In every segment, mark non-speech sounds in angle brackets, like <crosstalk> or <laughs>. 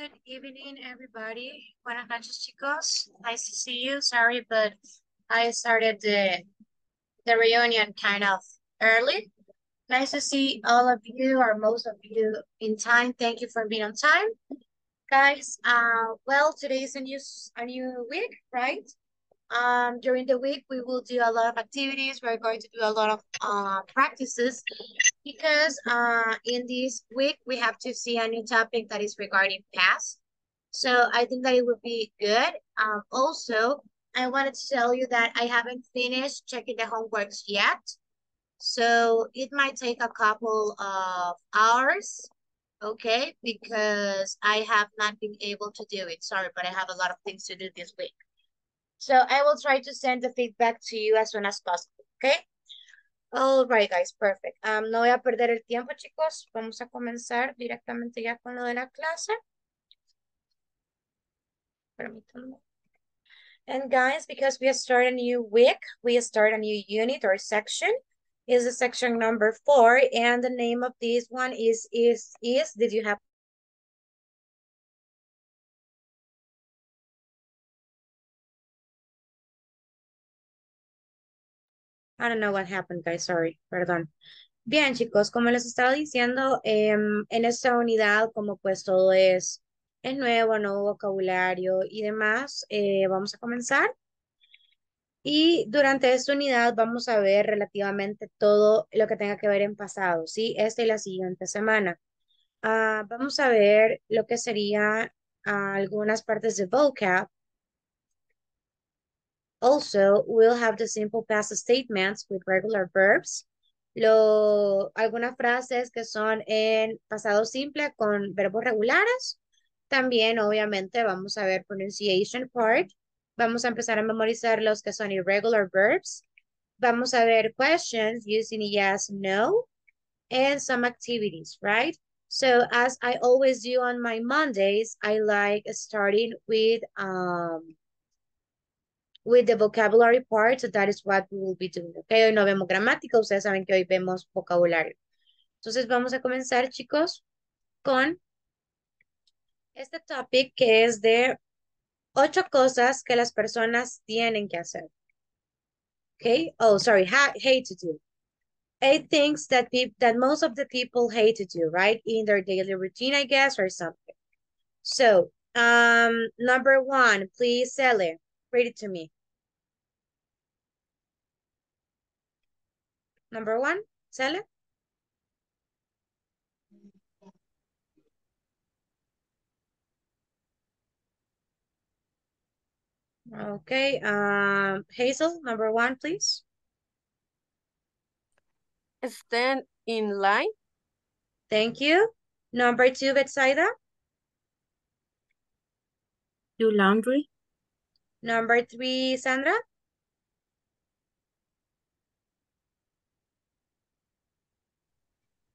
Good evening, everybody. Buenas noches, chicos. Nice to see you. Sorry, but I started the, the reunion kind of early. Nice to see all of you or most of you in time. Thank you for being on time. Guys, uh, well, today is a new, a new week, right? Um, during the week, we will do a lot of activities. We're going to do a lot of uh, practices because uh, in this week, we have to see a new topic that is regarding past. So I think that it would be good. Um, also, I wanted to tell you that I haven't finished checking the homeworks yet. So it might take a couple of hours, okay? Because I have not been able to do it. Sorry, but I have a lot of things to do this week. So I will try to send the feedback to you as soon as possible, okay? All right, guys, perfect. Um, no voy a perder el tiempo, chicos. Vamos a comenzar directamente ya con lo de la clase. Permítanme. And guys, because we start a new week, we start a new unit or section. Is the section number four, and the name of this one is is is. Did you have I don't know what happened, guys. Sorry, perdón. Bien, chicos, como les estaba diciendo, em, en esta unidad, como pues todo es, es nuevo, nuevo vocabulario y demás, eh, vamos a comenzar. Y durante esta unidad vamos a ver relativamente todo lo que tenga que ver en pasado, ¿sí? Esta y la siguiente semana. Ah, vamos a ver lo que sería algunas partes de vocab, Also, we'll have the simple past statements with regular verbs. Lo, algunas frases que son en pasado simple con verbos regulares. También, obviamente, vamos a ver pronunciation part. Vamos a empezar a memorizar los que son irregular verbs. Vamos a ver questions using yes, no, and some activities, right? So as I always do on my Mondays, I like starting with um, with the vocabulary part, so that is what we will be doing, okay? Hoy no vemos gramática, ustedes saben que hoy vemos vocabulario. Entonces vamos a comenzar, chicos, con este topic que es de ocho cosas que las personas tienen que hacer. Okay? Oh, sorry, ha hate to do. Eight things that people that most of the people hate to do, right? In their daily routine, I guess, or something. So, um, number one, please, Sally. Read it to me. Number one, Sally. Okay, um, Hazel, number one, please. Stand in line. Thank you. Number two, Betsaida. Do laundry. Number three, Sandra.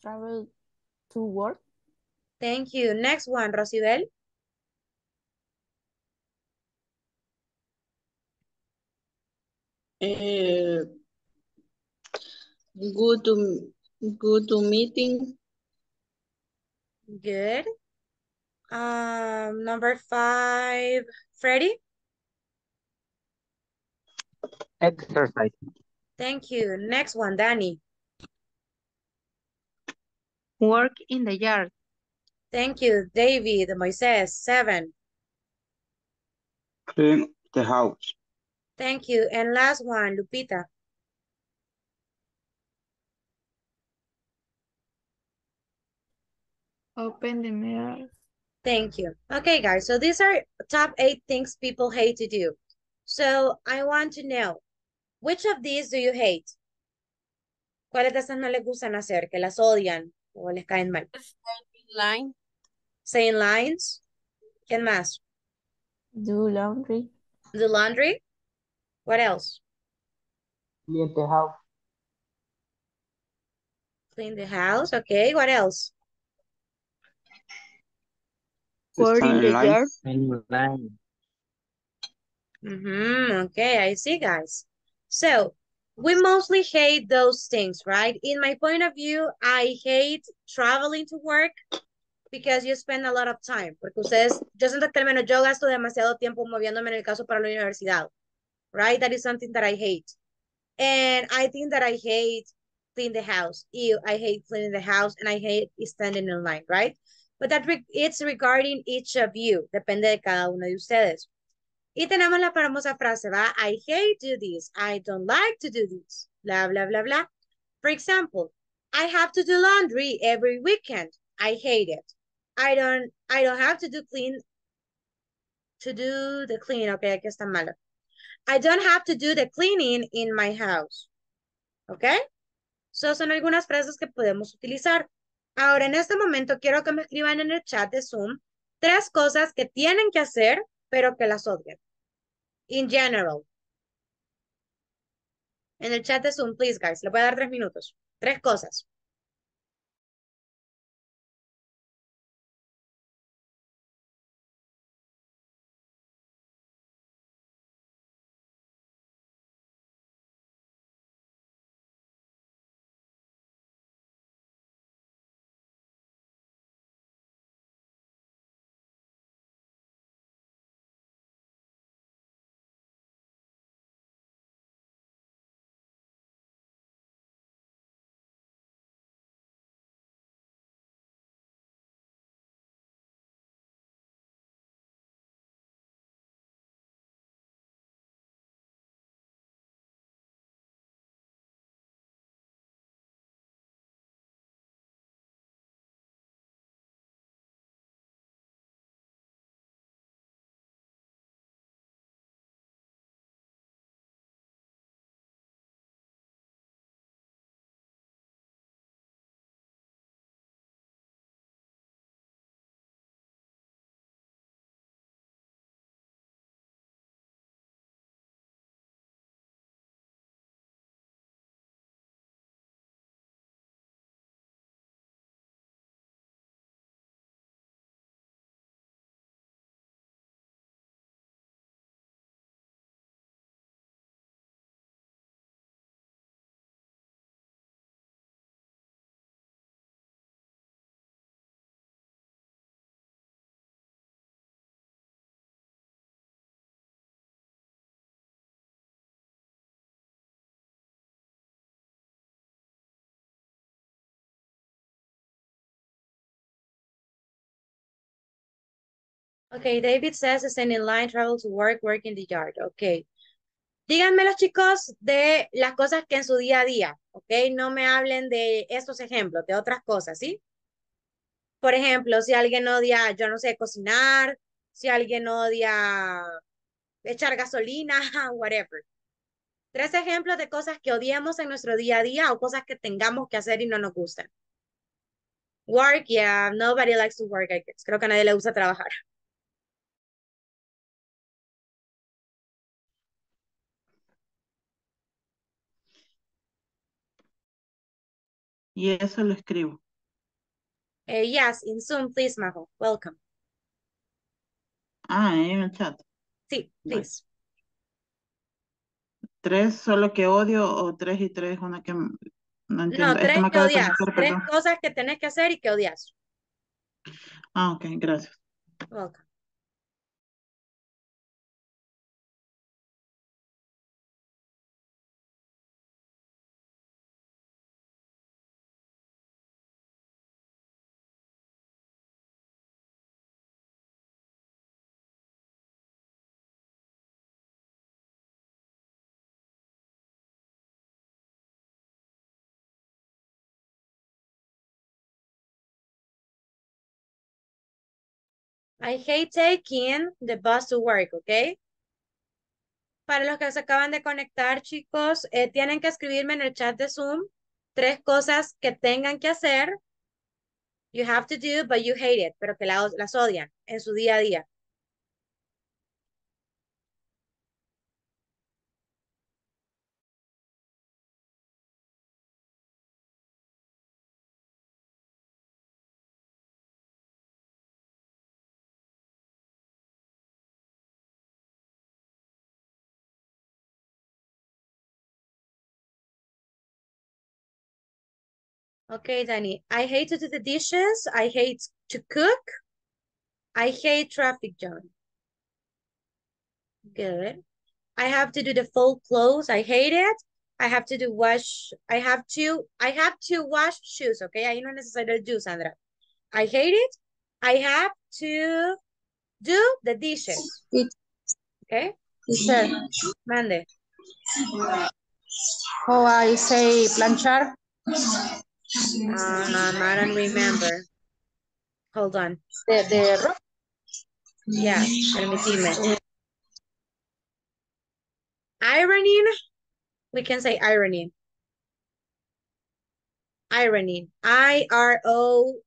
Travel to work. Thank you. Next one, Rosibel. Uh, go to go to meeting. Good. Um, number five, Freddie. Exercise. Thank you. Next one, Danny. Work in the yard. Thank you. David, Moises, seven. Clean the house. Thank you. And last one, Lupita. Open the mirror. Thank you. Okay, guys. So these are top eight things people hate to do. So I want to know, which of these do you hate? ¿Cuáles de esas no les gustan hacer? Que las odian o les caen mal. Stand in line. Saying lines. ¿Quién más? Do laundry. The laundry. What else? Clean the house. Clean the house. Okay. What else? Work in Stand the line. yard. Line. Mm-hmm. Okay, I see, guys. So we mostly hate those things, right? In my point of view, I hate traveling to work because you spend a lot of time. Porque ustedes, yo siento que al menos yo gasto demasiado tiempo moviéndome en el caso para la universidad. Right? That is something that I hate. And I think that I hate clean the house. Ew, I hate cleaning the house and I hate standing in line, right? But that re it's regarding each of you. Depende de cada uno de ustedes. Y tenemos la famosa frase, ¿va? I hate to do this. I don't like to do this. Blah, blah, blah, blah. For example, I have to do laundry every weekend. I hate it. I don't, I don't have to do clean, to do the clean. Okay, aquí está malo. I don't have to do the cleaning in my house. Okay? So son algunas frases que podemos utilizar. Ahora, en este momento, quiero que me escriban en el chat de Zoom tres cosas que tienen que hacer, pero que las odien. In general. En el chat de Zoom, please, guys. Le voy a dar tres minutos. Tres cosas. Okay, David says stand in line, travel to work, work in the yard. Okay. Díganme los chicos de las cosas que en su día a día, ok, no me hablen de estos ejemplos, de otras cosas, ¿sí? Por ejemplo, si alguien odia, yo no sé, cocinar, si alguien odia echar gasolina, <laughs> whatever. Tres ejemplos de cosas que odiamos en nuestro día a día o cosas que tengamos que hacer y no nos gustan. Work, yeah, nobody likes to work, I guess. Creo que a nadie le gusta trabajar. Y eso lo escribo. Uh, yes, in Zoom, please, Majo. Welcome. Ah, en el chat. Sí, please. Tres solo que odio o tres y tres una que no entiendo. No, Es tres que odias. Tres cosas que tenés que hacer y que odias. Ah, ok, gracias. Welcome. I hate taking the bus to work, ¿ok? Para los que se acaban de conectar, chicos, eh, tienen que escribirme en el chat de Zoom tres cosas que tengan que hacer. You have to do, but you hate it, pero que la- las odian en su día a día. Okay, Danny. I hate to do the dishes. I hate to cook. I hate traffic jam. Good. I have to do the full clothes. I hate it. I have to do wash. I have to, I have to wash shoes, okay? Ahí no es necesario el do, Sandra. I hate it. I have to do the dishes. Okay? Teacher, Mande. how I say planchar? Um, I don't remember. Hold on. The, the. Yeah, permitime. Ironing. We can say ironing. Ironing. I-R-O-N-I-N-G.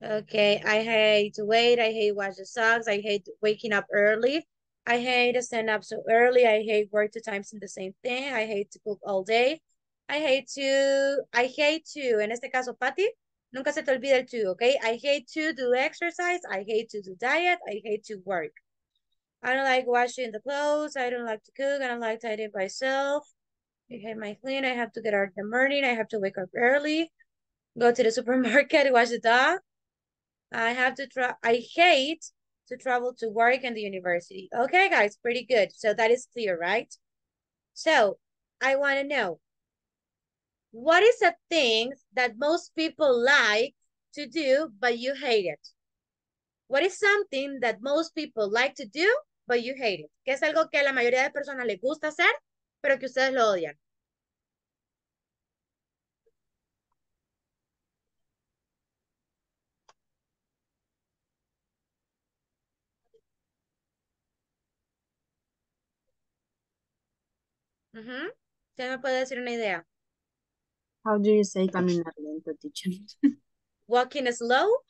Okay, I hate to wait. I hate wash the socks. I hate waking up early. I hate to stand up so early. I hate work two times in the same thing. I hate to cook all day. I hate to, I hate to, en este caso, Patty, nunca se te olvida el to, okay? I hate to do exercise. I hate to do diet. I hate to work. I don't like washing the clothes. I don't like to cook. I don't like tidying myself. I hate my clean. I have to get out in the morning. I have to wake up early. Go to the supermarket, wash the dog. I have to try, I hate to travel to work and the university. Okay, guys, pretty good. So that is clear, right? So I want to know, what is a thing that most people like to do, but you hate it? What is something that most people like to do, but you hate it? Que es algo que la mayoría de personas les gusta hacer, pero que ustedes lo odian. Ujú. ¿Usted me puede decir una idea? How do you say caminar lento, teacher? Walking slow?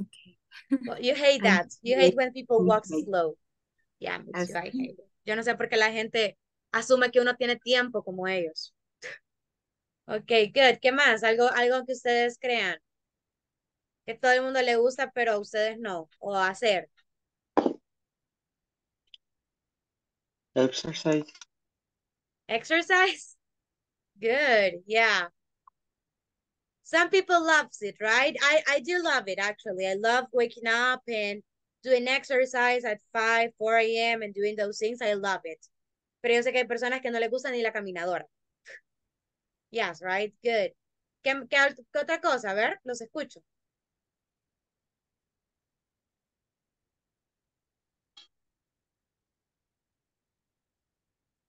Okay. Well, you hate <laughs> that. You hate when people walk slow. Yeah, me As- too, I hate it. Yo no sé por qué la gente asume que uno tiene tiempo como ellos. Ok, good. ¿Qué más? Algo, algo que ustedes crean. Que todo el mundo le gusta, pero a ustedes no. O hacer. Exercise. Exercise? Good, yeah. Some people loves it, right? I, I do love it, actually. I love waking up and doing exercise at 5, 4 a.m. and doing those things. I love it. Pero yo sé que hay personas que no les gusta ni la caminadora. <laughs> Yes, right? Good. ¿Qué, qué, qué otra cosa? A ver, los escucho.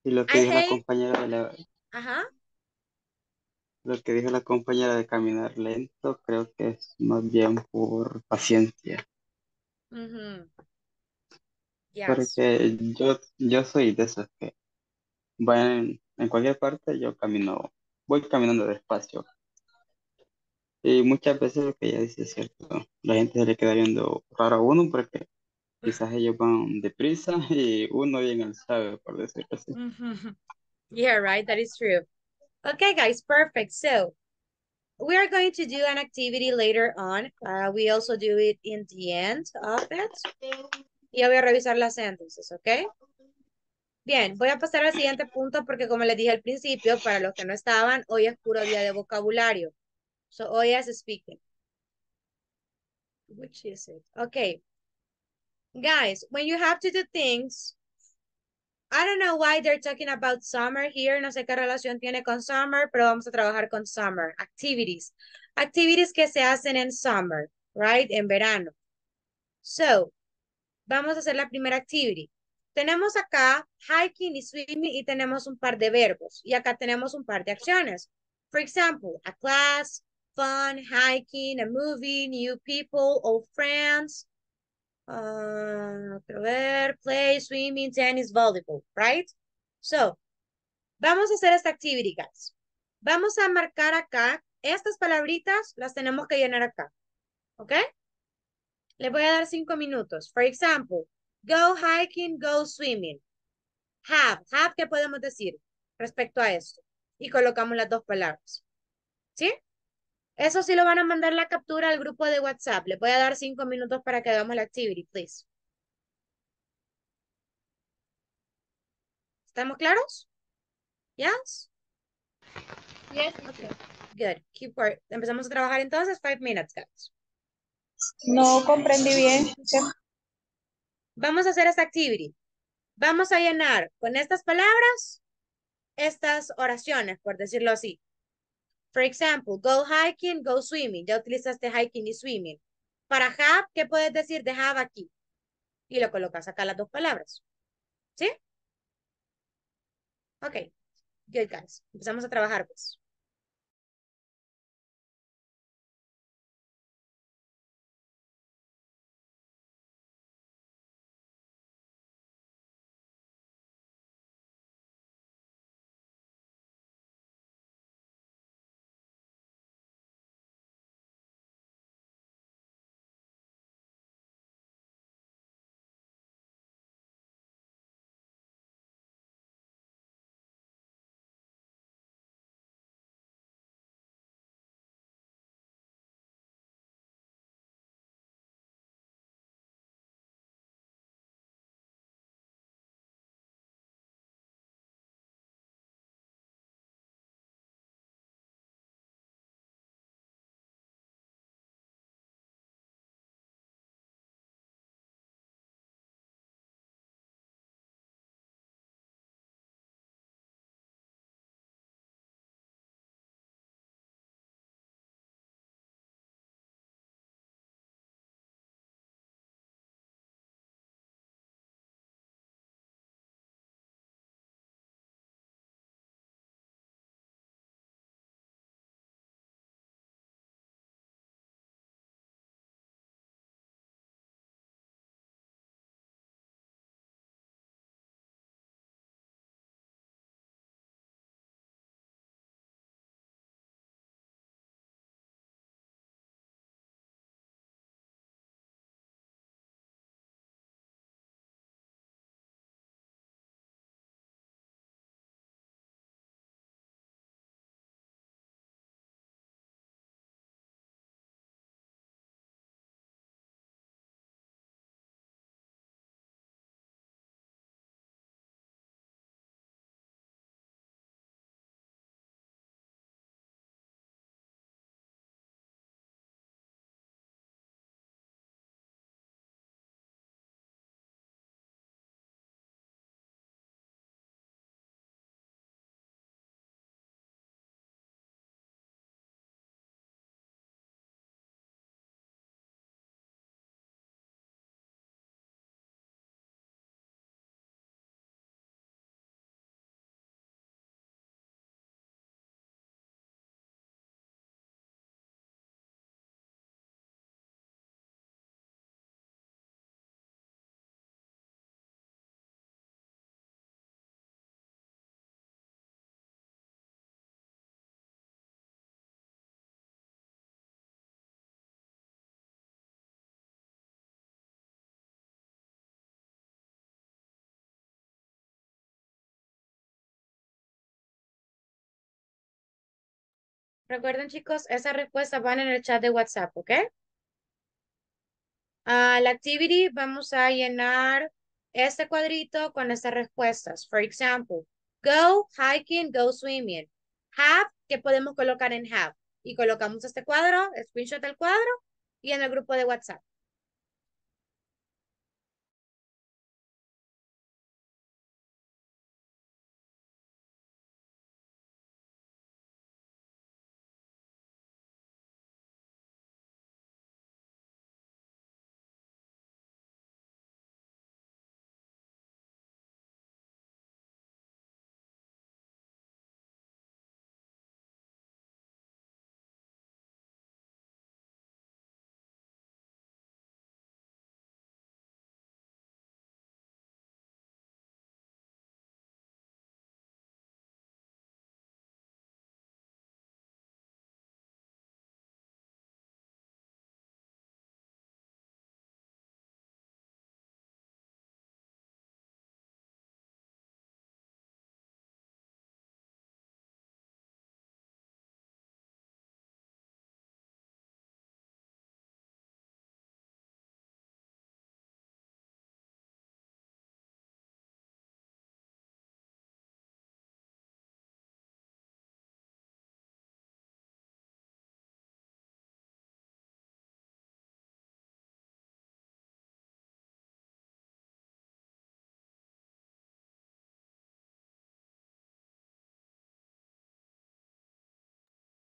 Y lo que I dijo la compañera de la, Ajá. lo que dijo la compañera de caminar lento, creo que es más bien por paciencia. Yes. Porque yo, yo soy de esos que van en, en cualquier parte, yo camino, voy caminando despacio. Y muchas veces lo que ella dice es cierto, la gente se le queda viendo raro a uno porque quizás ellos van deprisa <laughs> y uno bien alzado, por decirlo así. <laughs> Yeah, right. That is true. Okay, guys, perfect. So we are going to do an activity later on. Uh, we also do it in the end of it. Ya voy a revisar las sentences, ¿ok? Bien, voy a pasar al siguiente punto porque como les dije al principio, para los que no estaban, hoy es puro día de vocabulario. So hoy es speaking. Which is it? Okay. Guys, when you have to do things, I don't know why they're talking about summer here. No sé qué relación tiene con summer, pero vamos a trabajar con summer. Activities. Activities que se hacen en summer, right? En verano. So, vamos a hacer la primera activity. Tenemos acá hiking y swimming y tenemos un par de verbos. Y acá tenemos un par de acciones. For example, a class, fun, hiking, a movie, new people, old friends. Uh, ver, play, swimming, tennis, volleyball, right? So, vamos a hacer esta activity, guys. Vamos a marcar acá, estas palabritas las tenemos que llenar acá, ¿ok? Les voy a dar cinco minutos. For example, go hiking, go swimming. Have, have, ¿qué podemos decir respecto a esto? Y colocamos las dos palabras, ¿sí? Eso sí lo van a mandar la captura al grupo de WhatsApp. Les voy a dar cinco minutos para que hagamos la activity, please. ¿Estamos claros? Yes? Yes. Okay, good. Keep work. Empezamos a trabajar entonces, five minutes, guys. No comprendí bien. Vamos a hacer esta activity. Vamos a llenar con estas palabras estas oraciones, por decirlo así. For example, go hiking, go swimming. Ya utilizaste hiking y swimming. Para have, ¿qué puedes decir de have aquí? Y lo colocas acá las dos palabras. ¿Sí? Ok. Good, guys. Empezamos a trabajar, pues. Recuerden, chicos, esas respuestas van en el chat de WhatsApp, ¿ok? A la activity vamos a llenar este cuadrito con estas respuestas. For example, go hiking, go swimming. Have, que podemos colocar en have. Y colocamos este cuadro, screenshot del cuadro, y en el grupo de WhatsApp.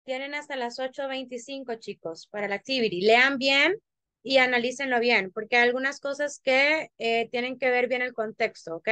Tienen hasta las 8.25, chicos, para la activity. Lean bien y analícenlo bien, porque hay algunas cosas que eh, tienen que ver bien el contexto, ¿ok?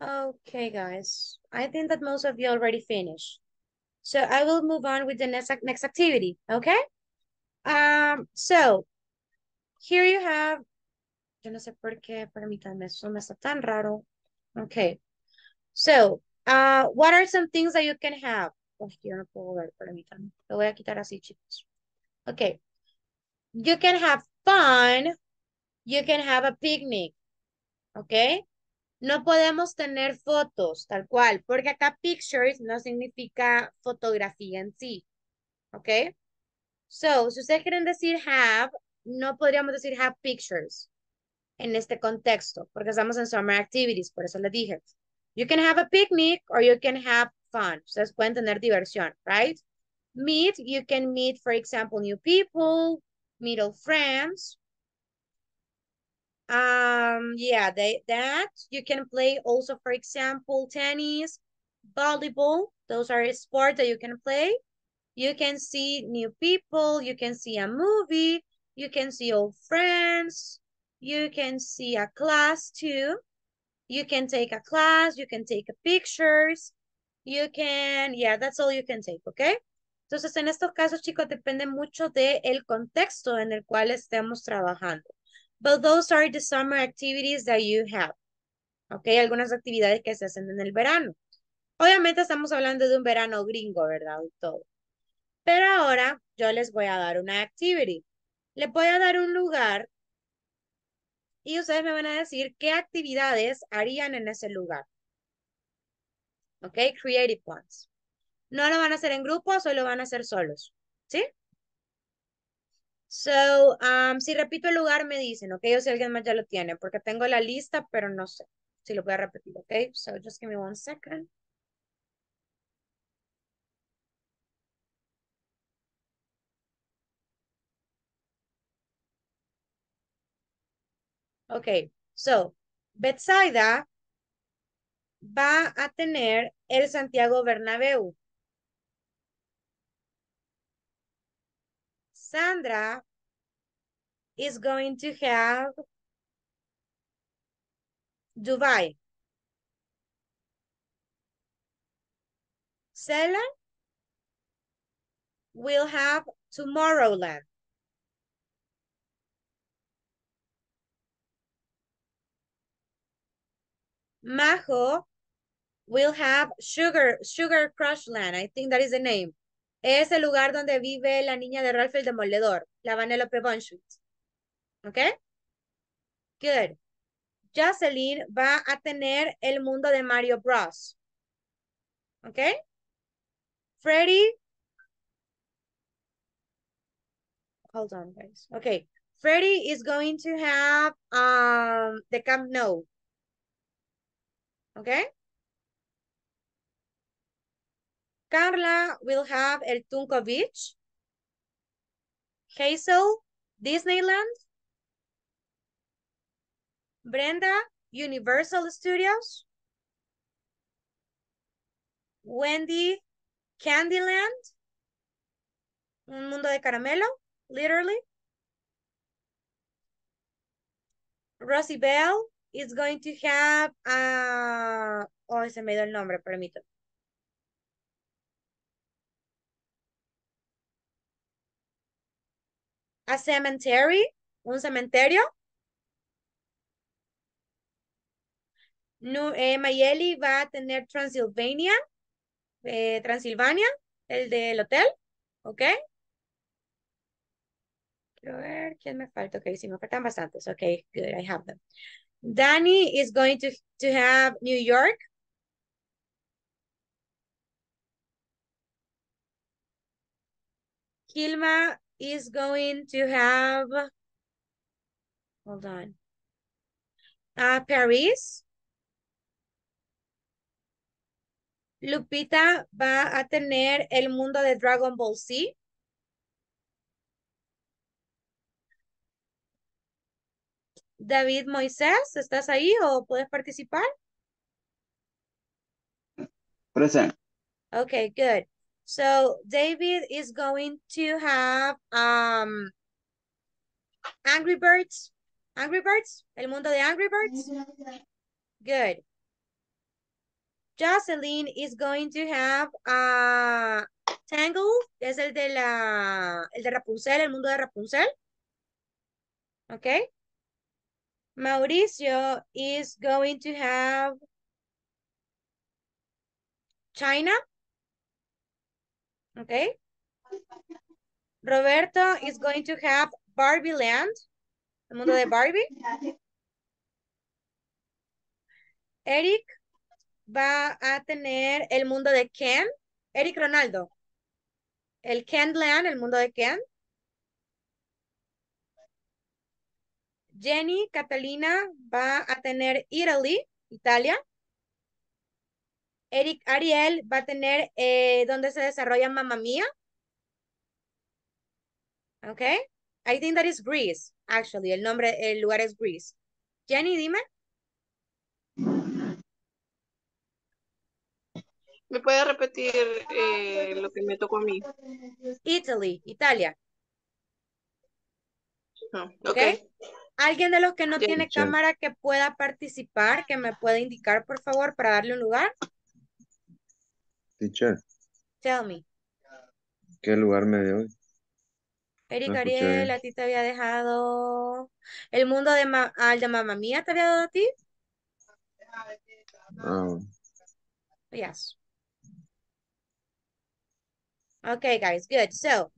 Okay, guys. I think that most of you already finished. So I will move on with the next, next activity, okay? Um, so, here you have, yo no sé por qué, permítanme, eso me está tan raro. Okay. So, uh, what are some things that you can have? Oh, yo no puedo ver, permítanme. Lo voy a quitar así, chicos. Okay. You can have fun. You can have a picnic. Okay. No podemos tener fotos, tal cual, porque acá pictures no significa fotografía en sí. ¿Ok? So, si ustedes quieren decir have, no podríamos decir have pictures en este contexto, porque estamos en summer activities, por eso les dije. You can have a picnic or you can have fun. Ustedes pueden tener diversión, right? Meet, you can meet, for example, new people, meet old friends. Um, yeah, they, that you can play also, for example, tennis, volleyball. Those are sports that you can play. You can see new people. You can see a movie. You can see old friends. You can see a class too. You can take a class. You can take pictures. You can, yeah, that's all you can take, okay? Entonces, en estos casos, chicos, depende mucho del el contexto en el cual estemos trabajando. But those are the summer activities that you have. Ok, algunas actividades que se hacen en el verano. Obviamente estamos hablando de un verano gringo, ¿verdad? Y todo. Pero ahora yo les voy a dar una activity. Les voy a dar un lugar y ustedes me van a decir qué actividades harían en ese lugar. Ok, creative ones. No lo van a hacer en grupo, solo van a hacer solos. ¿Sí? So, um, si repito el lugar, me dicen, ok, o si alguien más ya lo tiene, porque tengo la lista, pero no sé si lo voy a repetir, ok. So, just give me one second. Ok, so, Bethsaida va a tener el Santiago Bernabéu. Sandra is going to have Dubai. Sela will have Tomorrowland. Majo will have Sugar, Sugar Crush Land. I think that is the name. Es el lugar donde vive la niña de Ralph el Demoledor, la Vanellope Bunchwit. ¿Ok? Good. Jocelyn va a tener el mundo de Mario Bros. ¿Ok? Freddy. Hold on, guys. Okay. Freddy is going to have um the Camp Nou. Okay? Carla will have El Tunco Beach. Hazel, Disneyland. Brenda, Universal Studios. Wendy, Candyland. Un mundo de caramelo, literally. Rosibel is going to have, uh, oh, se me dio el nombre, permítame. A cemetery, un cementerio. No, eh, Mayeli va a tener Transylvania, eh, Transilvania, el del hotel, ¿ok? Quiero ver quién me falta. Ok, sí, me faltan bastantes. Ok, good, I have them. Danny is going to, to have New York. Hilma is going to have, hold on, uh, Paris. Lupita va a tener el mundo de Dragon Ball Z. David Moisés, ¿estás ahí o puedes participar? Present. Okay, good. So David is going to have um Angry Birds. Angry Birds, el mundo de Angry Birds. Good. Jocelyn is going to have uh Tangle, es el de la el de Rapunzel, el mundo de Rapunzel. Okay. Mauricio is going to have China. Okay. Roberto is going to have Barbie Land, el mundo de Barbie. Eric va a tener el mundo de Ken. Eric Ronaldo. El Ken Land, el mundo de Ken. Jenny Catalina va a tener Italy, Italia. Eric Ariel va a tener eh, donde se desarrolla Mamma Mía. Okay. I think that is Greece, actually. El nombre, el lugar es Greece. Jenny, dime. ¿Me puede repetir eh, lo que me tocó a mí? Italy, Italia. No, Ok. ok. ¿Alguien de los que no Jenny, tiene Jenny. cámara que pueda participar, que me pueda indicar, por favor, para darle un lugar? Teacher, Tell me. ¿qué lugar me dio hoy? Eric No Ariel, a ti te había dejado... ¿El mundo de, ma... al de Mamma Mía te había dado a ti? Ah, Yes. Okay, guys, good. So,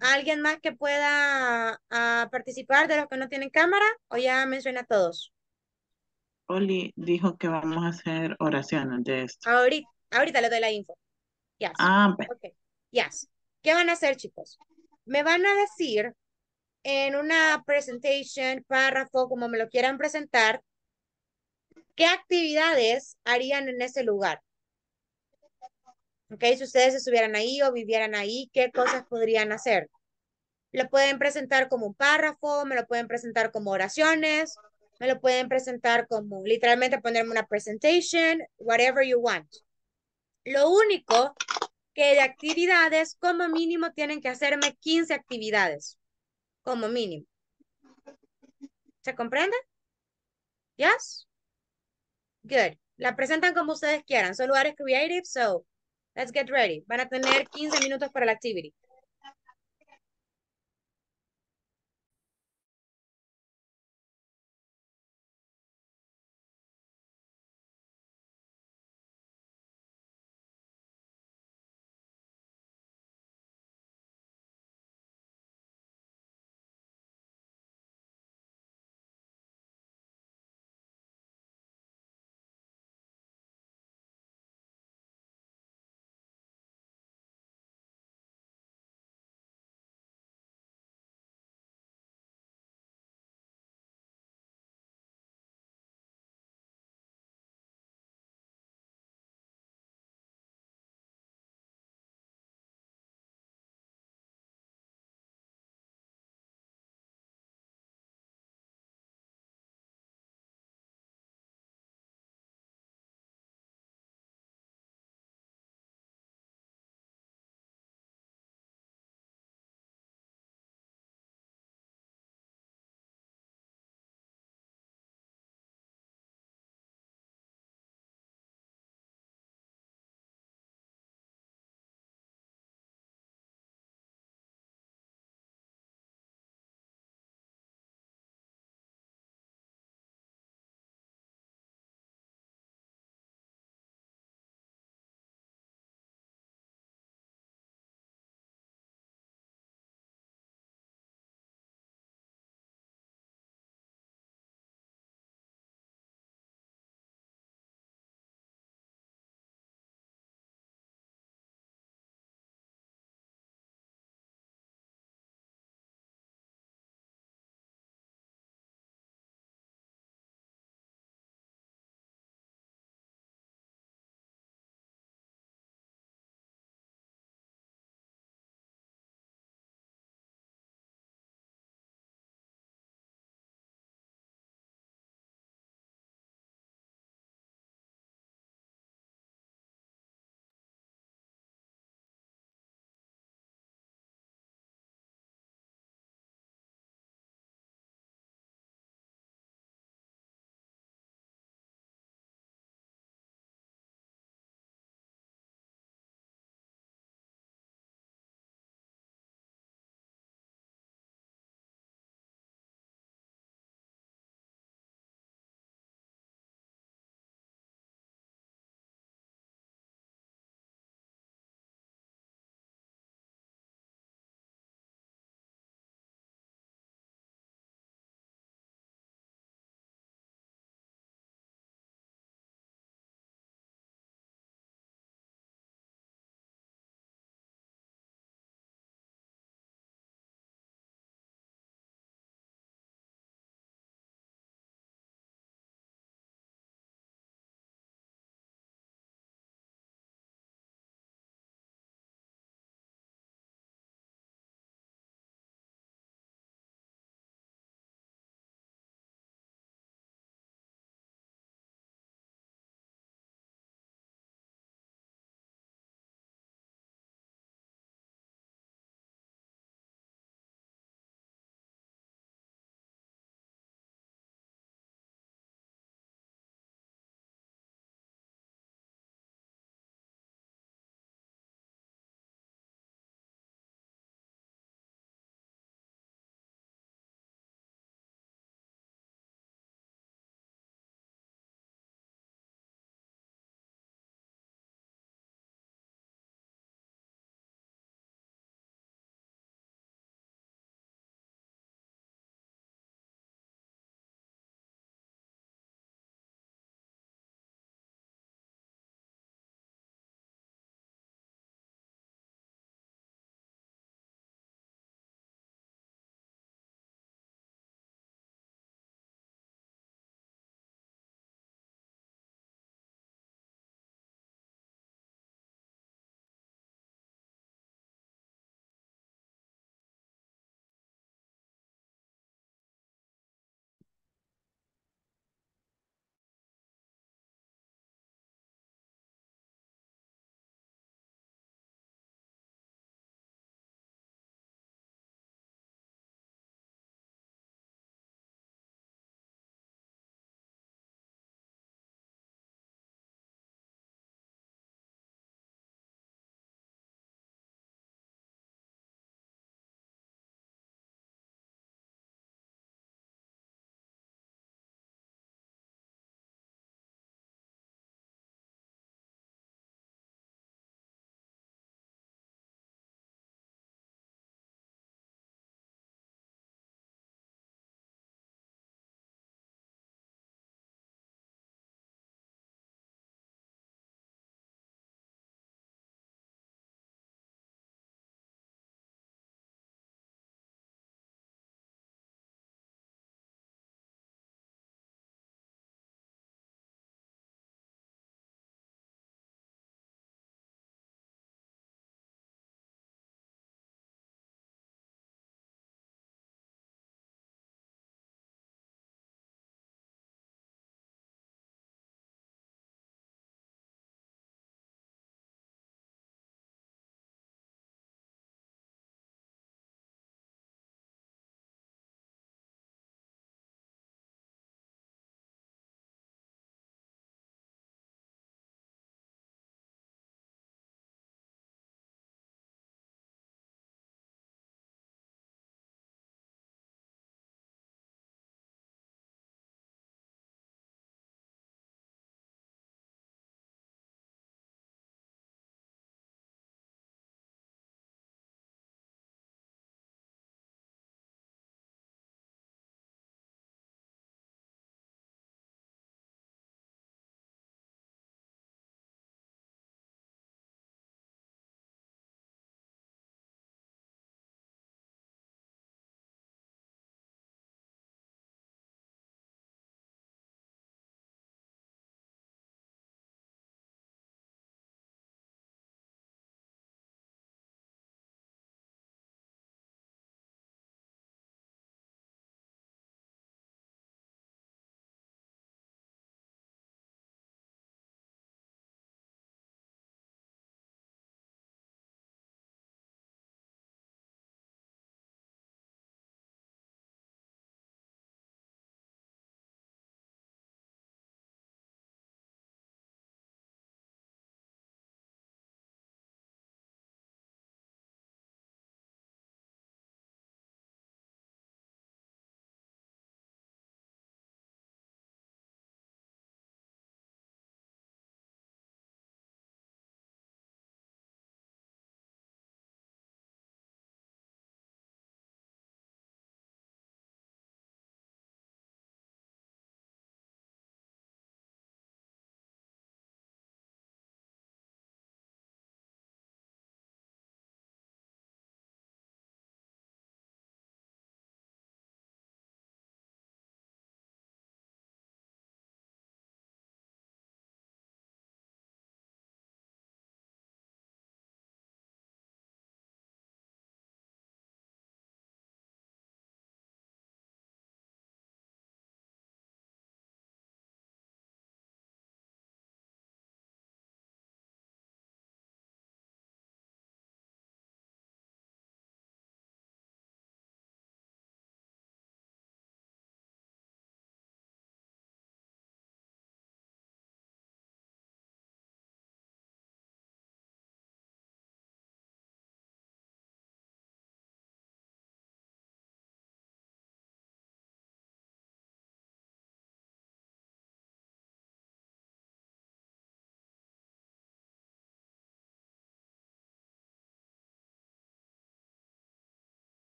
¿alguien más que pueda ah, participar de los que no tienen cámara? ¿O ya menciona a todos? Oli dijo que vamos a hacer oraciones de esto. Ahorita, ahorita le doy la info. Yes. Ah, pues, Ok, yes. ¿Qué van a hacer, chicos? Me van a decir en una presentation, párrafo, como me lo quieran presentar, qué actividades harían en ese lugar. Ok, si ustedes estuvieran ahí o vivieran ahí, ¿qué cosas podrían hacer? Lo pueden presentar como un párrafo, me lo pueden presentar como oraciones, Me lo pueden presentar como, literalmente ponerme una presentation, whatever you want. Lo único que de actividades, como mínimo, tienen que hacerme 15 actividades. Como mínimo. ¿Se comprende? Yes? Good. La presentan como ustedes quieran. Son lugares creative, so let's get ready. Van a tener 15 minutos para la activity.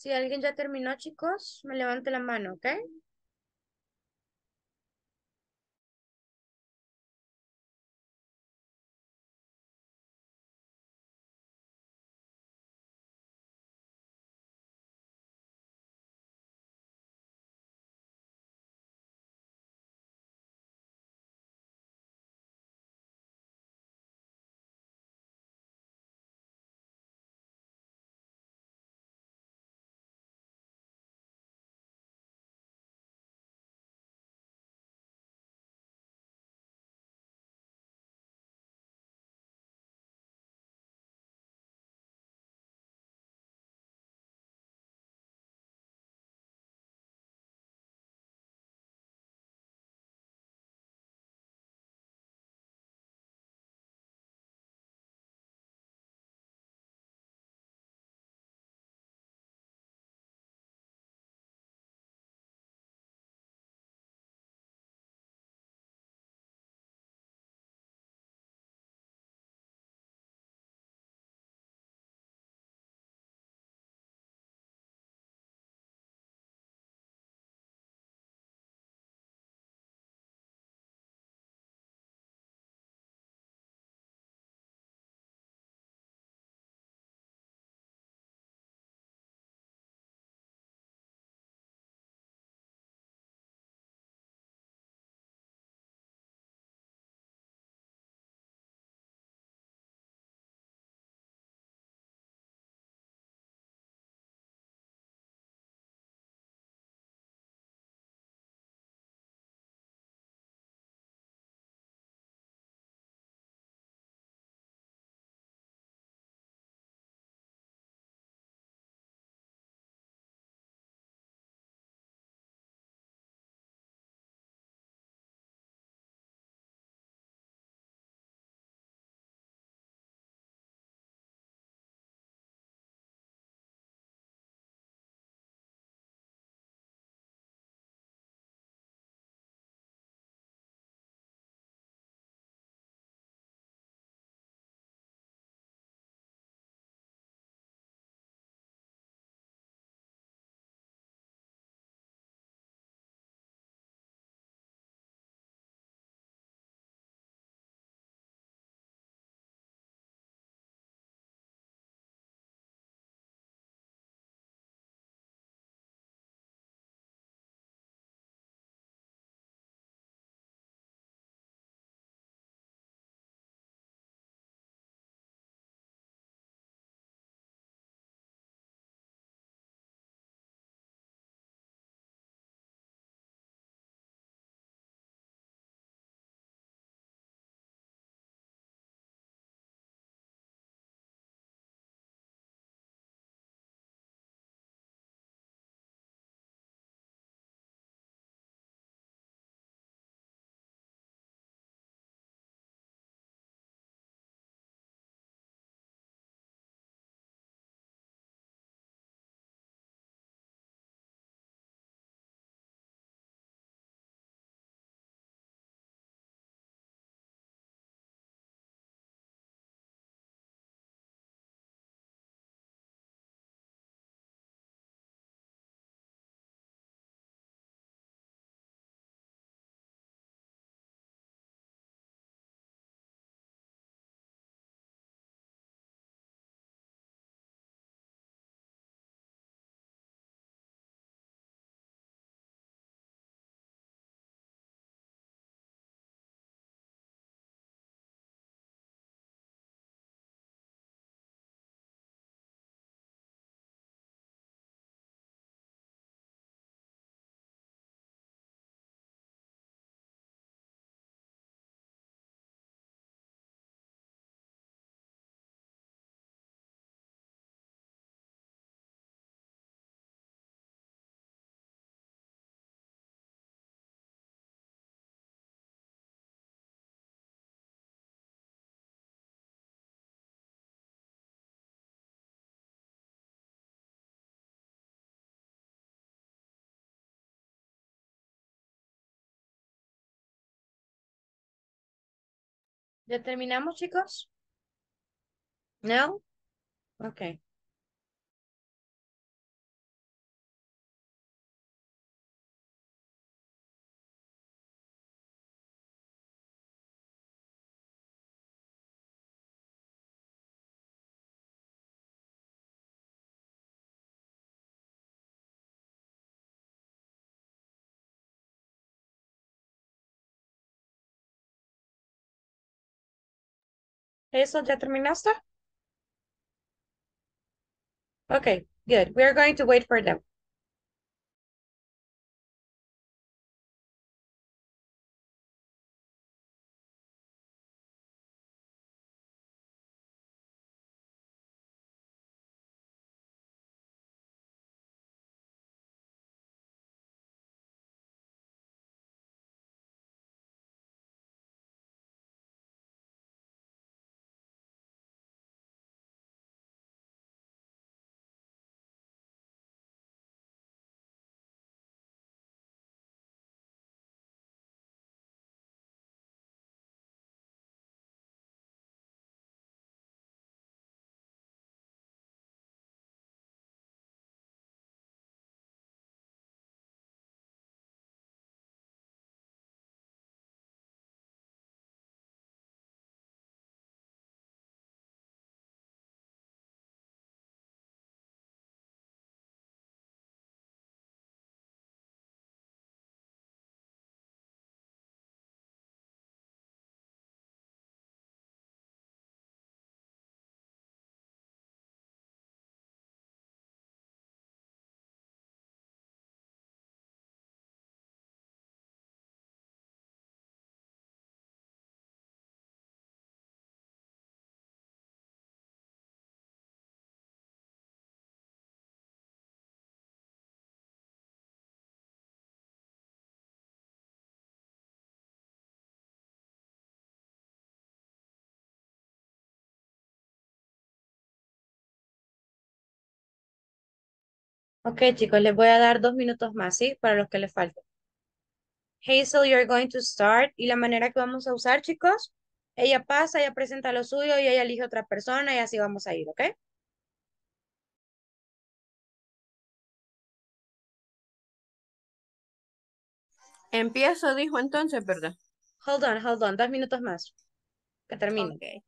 Si alguien ya terminó, chicos, me levante la mano, ¿ok? ¿Ya terminamos, chicos? ¿No? Ok. Hazel, ¿ya terminaste? Okay, good. We're going to wait for them. Ok, chicos, les voy a dar dos minutos más, ¿sí? Para los que les falten. Hazel, you're going to start. Y la manera que vamos a usar, chicos, ella pasa, ella presenta lo suyo y ella elige otra persona y así vamos a ir, ¿ok? Empiezo, dijo entonces, ¿verdad? Hold on, hold on, dos minutos más. Que termine. Ok.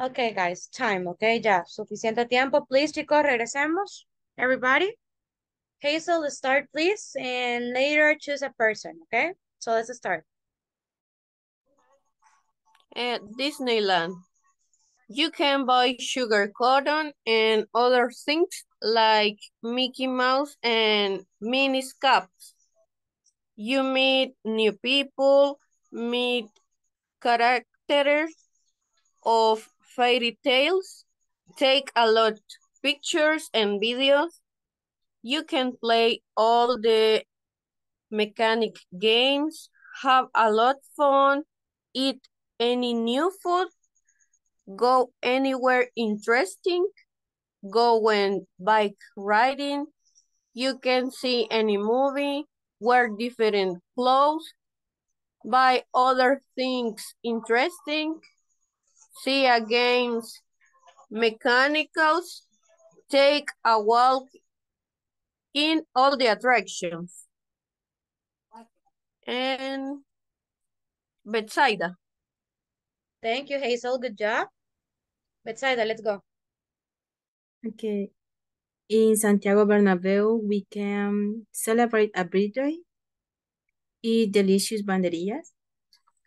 Okay, guys, time, okay, ya, suficiente tiempo. Please, chicos, regresemos. Everybody. Hazel, start, please, and later choose a person, okay? So let's start. At Disneyland, you can buy sugar cotton and other things like Mickey Mouse and Minnie Caps. You meet new people, meet characters of fairy tales, take a lot pictures and videos. You can play all the mechanic games, have a lot fun, eat any new food, go anywhere interesting, go and bike riding, you can see any movie, wear different clothes, buy other things interesting, see a games, mechanicals, take a walk in all the attractions. And Betsaida. Thank you, Hazel. Good job. Betsaida, let's go. Okay. In Santiago Bernabeu, we can celebrate a birthday, eat delicious banderillas,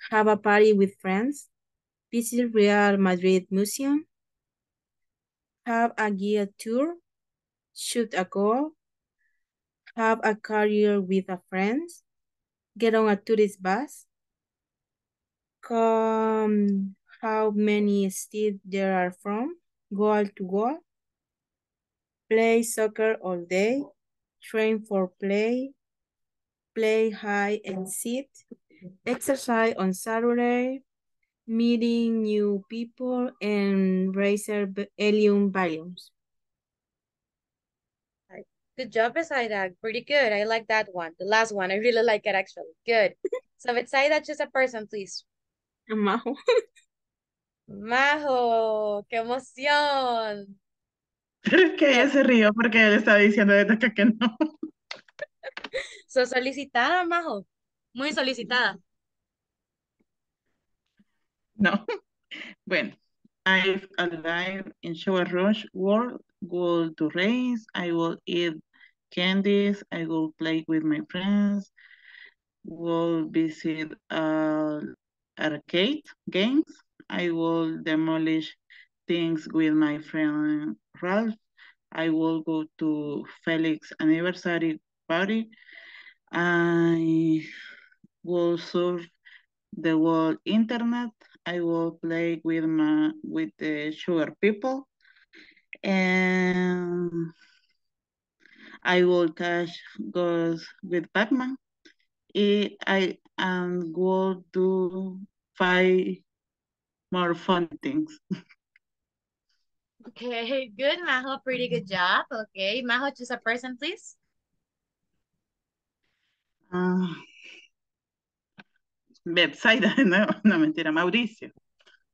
have a party with friends, visit Real Madrid Museum, have a guided tour, shoot a goal, have a career with a friend, get on a tourist bus, come how many states there are from, goal to goal, play soccer all day, train for play, play hide and seek, exercise on Saturday, meeting new people, and raise helium volumes. Good job, Betsaida. Pretty good. I like that one. The last one. I really like it, actually. Good. <laughs> So, Betsaida, choose a person, please. Majo. Majo, qué emoción. Pero que ella se rió porque él estaba diciendo desde que no. <laughs> So solicitada, Majo. Muy solicitada. No. <laughs> Bueno, I've alive in Sugar Rush. World, go to race, I will eat candies, I will play with my friends, will visit uh, arcade games, I will demolish things with my friend Ralph, I will go to Felix anniversary party, I will surf the world internet, I will play with my with the sugar people and I will catch ghosts with Pac-Man. I and will do five more fun things. <laughs> Okay, good, Majo. Pretty good job. Okay, Majo, choose a person, please. Uh, Betsaida, <laughs> no, no mentira, Mauricio.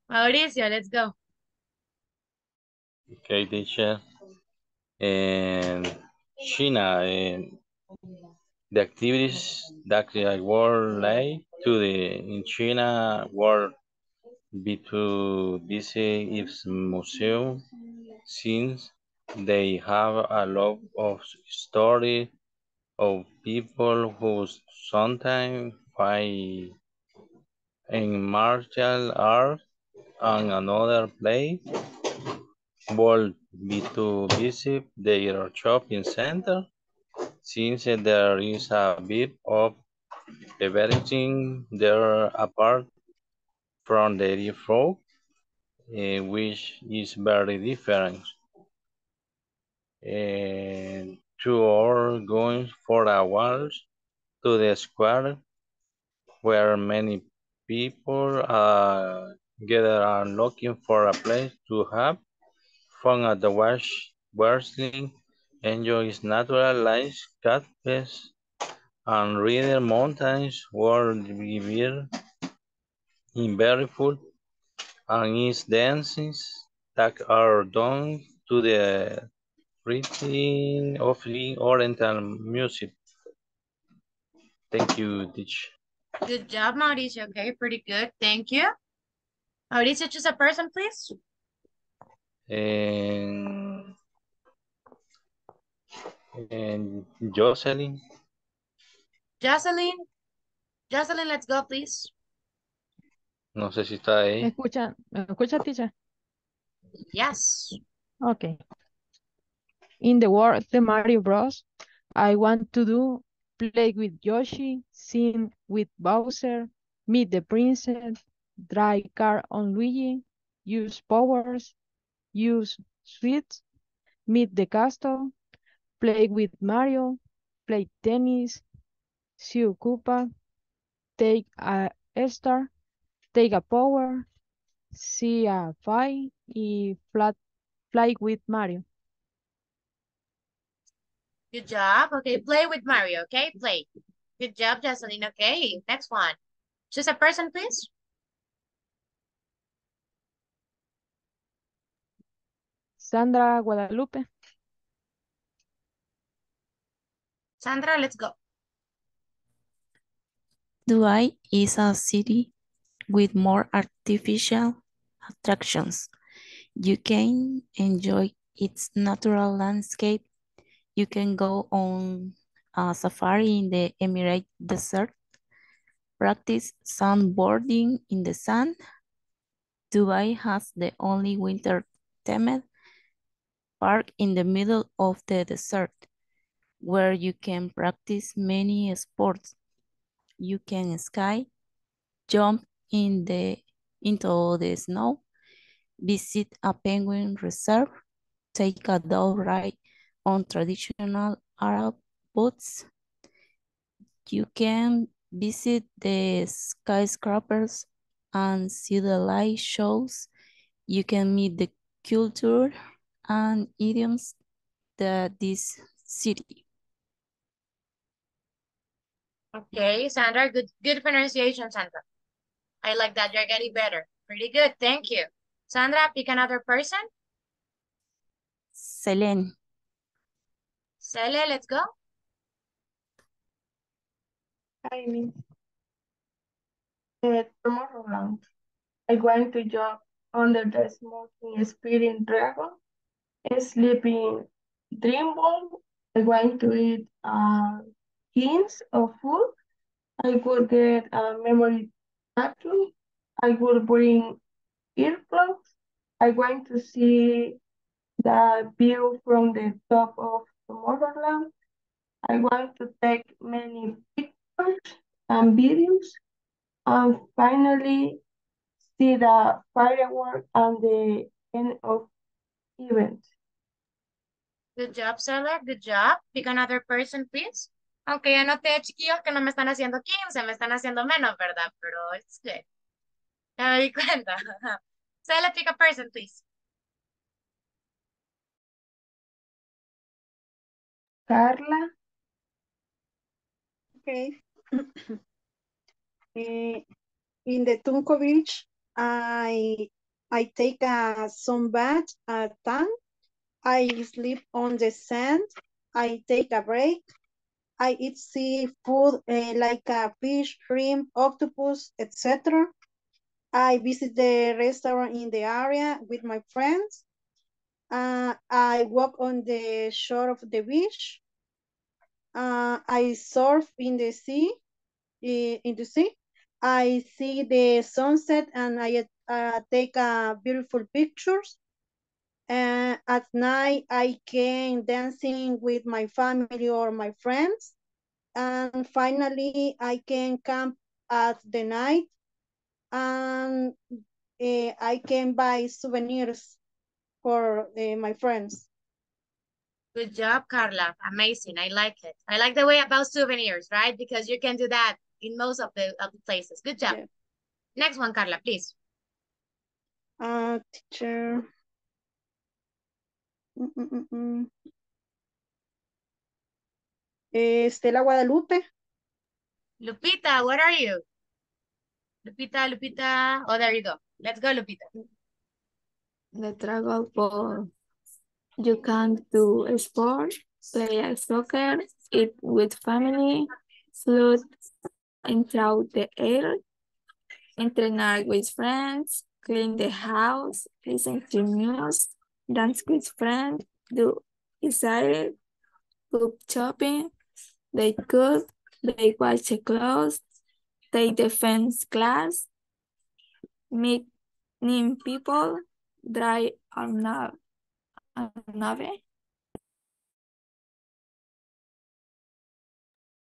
Mauricio, let's go. Okay, teacher. And China, and the activities that I were late to the in China were be to visit its museum since they have a lot of story of people who sometimes fight in martial art and another place would be to visit their shopping center since there is a bit of everything there apart from the frog, uh, which is very different. And two are going for a walk to the square where many people uh, gather and looking for a place to have fun at the wash, wrestling, enjoy its natural life, cafes, and reader mountains where beer in barefoot and its dances that are done to the rhythm of the Oriental music. Thank you, teacher. Good job, Mauricio. Okay, pretty good. Thank you. Mauricio, choose a person, please. And, and Jocelyn. Jocelyn. Jocelyn, let's go, please. No sé si está ¿Me ahí. escucha? ¿Me escucha, teacher? Yes. Okay. In the world the Mario Bros, I want to do play with Yoshi, sing with Bowser, meet the princess, drive car on Luigi, use powers, use sweets, meet the castle, play with Mario, play tennis, see Koopa, take a star, take a power, see a fight, y flat, fly with Mario. Good job. Okay, play with Mario. Okay, play. Good job, Jocelyn. Okay, next one. Choose a person, please. Sandra Guadalupe. Sandra, let's go. Dubai is a city with more artificial attractions. You can enjoy its natural landscape. You can go on a safari in the Emirate Desert, practice sandboarding in the sand. Dubai has the only winter themed park in the middle of the desert where you can practice many sports. You can ski, jump in the into the snow, visit a penguin reserve, take a dog ride on traditional Arab boats. You can visit the skyscrapers and see the light shows. You can meet the culture and idioms that this city. Okay, Sandra, good, good pronunciation, Sandra. I like that. You're getting better. Pretty good. Thank you. Sandra, pick another person. Selene. Cele, let's go. Hi, Miss. Uh, Tomorrowland. I'm going to jump under the smoking spinning dragon, sleeping dream Dreamworld. I'm going to eat uh, hints of food. I would get a memory tattoo. I would bring earplugs. I'm going to see the view from the top of Tomorrowland. I want to take many pictures and videos. And finally, see the firework and the end of event. Good job, Cele. Good job. Pick another person, please. Aunque ya noté, chiquillos, que no me están haciendo 15, me están haciendo menos, ¿verdad? Pero it's good. Ya me di cuenta. <laughs> Cele, pick a person, please. Carla. Okay. <coughs> Eh, in the Tunco Beach, I I take a sunbath at tan. I sleep on the sand. I take a break. I eat seafood uh, like a fish, shrimp, octopus, etc. I visit the restaurant in the area with my friends. Uh, I walk on the shore of the beach. Uh, I surf in the sea, in the sea. I see the sunset and I uh, take beautiful pictures. And at night, I can dancing with my family or my friends. And finally, I can camp at the night. And uh, I can buy souvenirs for uh, my friends. Good job, Carla. Amazing. I like it. I like the way about souvenirs, right? Because you can do that in most of the, of the places. Good job. Yeah. Next one, Carla, please. Uh, teacher. Mm, mm, mm, mm. Estela Guadalupe. Lupita, where are you? Lupita, Lupita. Oh, there you go. Let's go, Lupita. The travel ball. You can do a sport, play a soccer, eat with family, float through the air, entrenar with friends, clean the house, listen to music, dance with friends, do excited, book shopping, they cook, they wash the clothes, they defense class, meet new people, drive a nav a nave.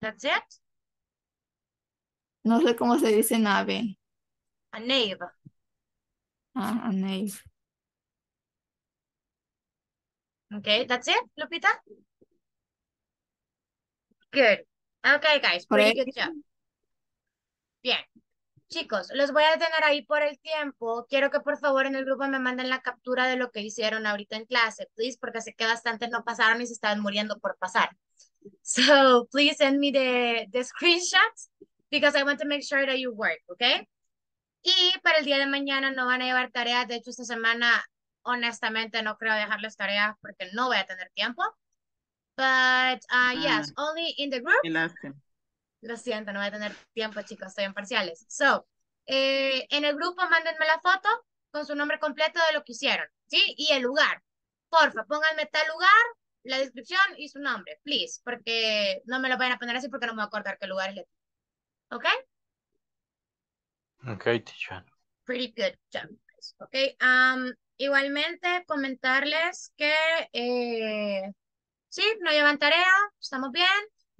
That's it? No sé cómo se dice nave. A nave. Ah, a nave. Okay, that's it, Lupita? Good. Okay, guys, pretty good job. Bien. Chicos, los voy a detener ahí por el tiempo. Quiero que por favor en el grupo me manden la captura de lo que hicieron ahorita en clase, please, porque sé que bastantes no pasaron y se estaban muriendo por pasar. So, please send me the, the screenshots because I want to make sure that you work, okay? Y para el día de mañana no van a llevar tareas. De hecho, esta semana, honestamente, no creo dejarles tareas porque no voy a tener tiempo. But, uh, yes, only in the group. Lo siento, no voy a tener tiempo, chicos, estoy en parciales. So, eh, en el grupo mándenme la foto con su nombre completo de lo que hicieron, ¿sí? Y el lugar. Porfa, pónganme tal lugar, la descripción y su nombre, please, porque no me lo vayan a poner así porque no me voy a acordar qué lugar es el ¿Ok? Ok, teacher. Pretty good job. Ok, um, igualmente comentarles que eh, sí, no llevan tarea, estamos bien.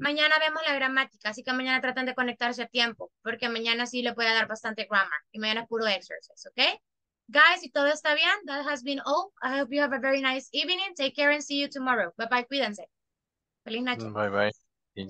Mañana vemos la gramática, así que mañana traten de conectarse a tiempo, porque mañana sí le puede dar bastante grammar y mañana puro exercise, ¿ok? Guys, si todo está bien, that has been all. I hope you have a very nice evening. Take care and see you tomorrow. Bye bye, cuídense. Feliz noche. Bye bye.